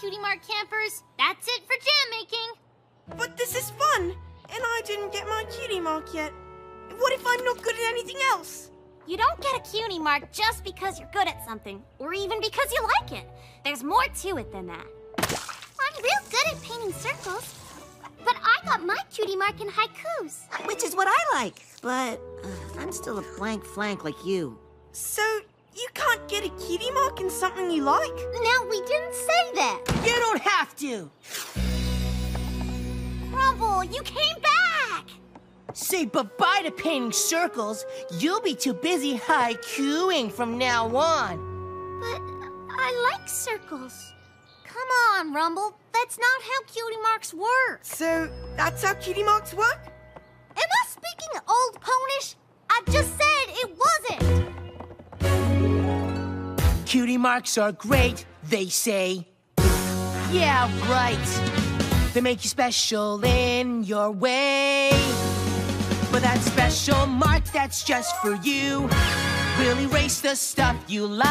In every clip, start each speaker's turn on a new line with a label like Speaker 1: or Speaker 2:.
Speaker 1: Cutie Mark campers. That's it for jam making.
Speaker 2: But this is fun, and I didn't get my cutie mark yet. What if I'm not good at anything else?
Speaker 1: You don't get a cutie mark just because you're good at something, or even because you like it. There's more to it than that. I'm real good at painting circles, but I got my cutie mark in haikus.
Speaker 3: Which is what I like, but uh, I'm still a blank flank like you.
Speaker 2: So, you can't get a cutie mark in something you like?
Speaker 1: No, we didn't say that.
Speaker 4: You don't have to.
Speaker 1: Rumble, you came back!
Speaker 4: Say bye-bye to painting circles. You'll be too busy haikuing from now on.
Speaker 1: But I like circles. Come on, Rumble. That's not how cutie marks work.
Speaker 2: So, that's how cutie marks work?
Speaker 1: Am I speaking old ponish? I just said it wasn't.
Speaker 4: Cutie marks are great, they say. Yeah, right. They make you special in your way. But that special mark that's just for you will erase the stuff you like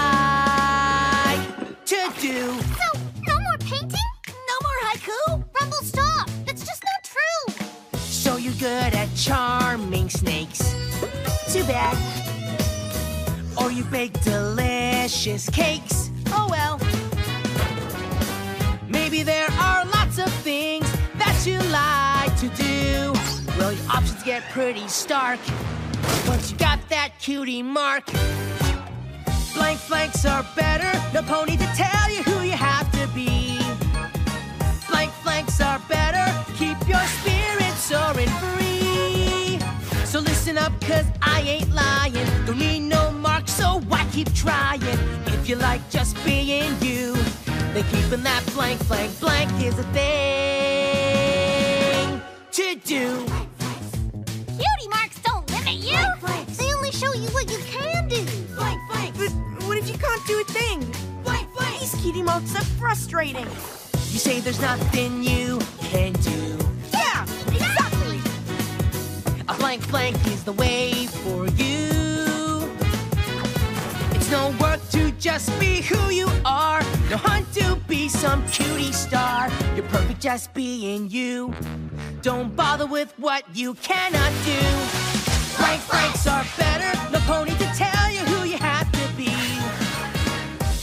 Speaker 4: to do.
Speaker 1: So, no more painting? No more haiku? Rumble, stop! That's just not true!
Speaker 4: So you're good at charming snakes. Too bad. Or you bake delicious cakes. To do. Well, your options get pretty stark once you got that cutie mark. Blank flanks are better. No pony to tell you who you have to be. Blank flanks are better. Keep your spirit soaring free. So listen up, cause I ain't lying. Don't need no mark, so why keep trying? If you like just being you, then keeping that blank flank blank is a thing do.
Speaker 1: Cutie marks don't limit you! They only show you what you can do!
Speaker 2: But what if you can't do a thing? These cutie marks are frustrating.
Speaker 4: You say there's nothing you can do.
Speaker 2: Yeah, exactly.
Speaker 4: A blank flank is the way for you. It's no work to just be who you are. No hunt to be some cutie star. You're perfect just being you. Don't bother with what you cannot do. Blank flanks are better. No pony to tell you who you have to be.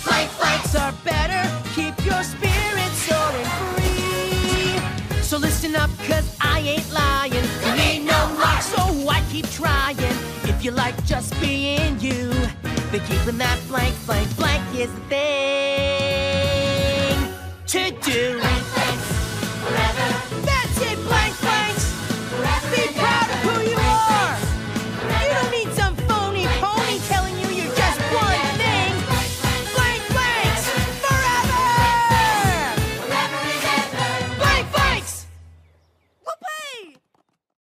Speaker 4: Blank flanks are better. Keep your spirit soaring free. So listen up, cause I ain't lying. There no luck, so I keep trying. If you like just being you, then keeping that blank, blank, blank is the thing to do.